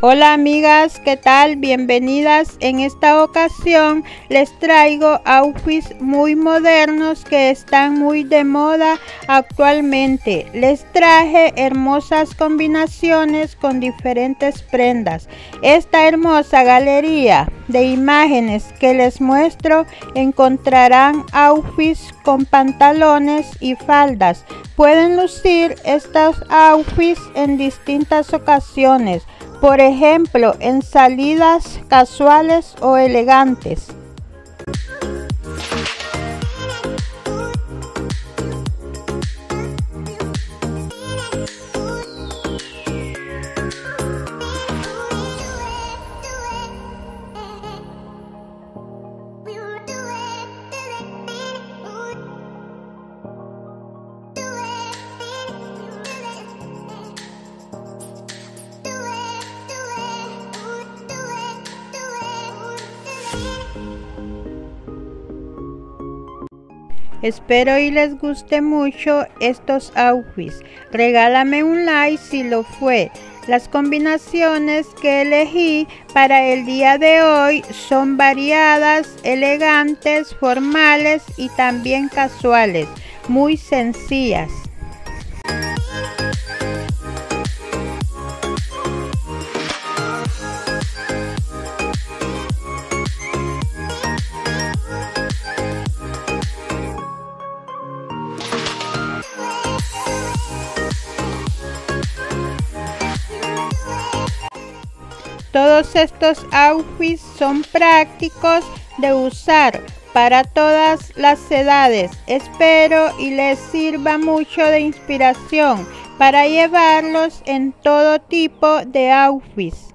Hola amigas, ¿qué tal? Bienvenidas. En esta ocasión les traigo outfits muy modernos que están muy de moda actualmente. Les traje hermosas combinaciones con diferentes prendas. Esta hermosa galería de imágenes que les muestro encontrarán outfits con pantalones y faldas. Pueden lucir estos outfits en distintas ocasiones por ejemplo en salidas casuales o elegantes. Espero y les guste mucho estos outfits. Regálame un like si lo fue. Las combinaciones que elegí para el día de hoy son variadas, elegantes, formales y también casuales, muy sencillas. Todos estos outfits son prácticos de usar para todas las edades. Espero y les sirva mucho de inspiración para llevarlos en todo tipo de outfits.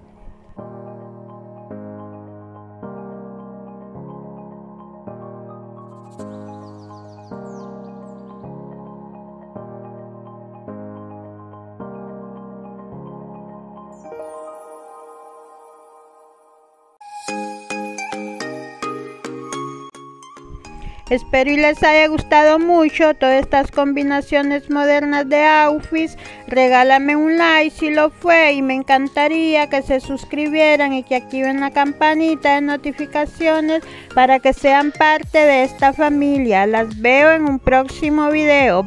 Espero y les haya gustado mucho todas estas combinaciones modernas de outfits. Regálame un like si lo fue y me encantaría que se suscribieran y que activen la campanita de notificaciones para que sean parte de esta familia. Las veo en un próximo video.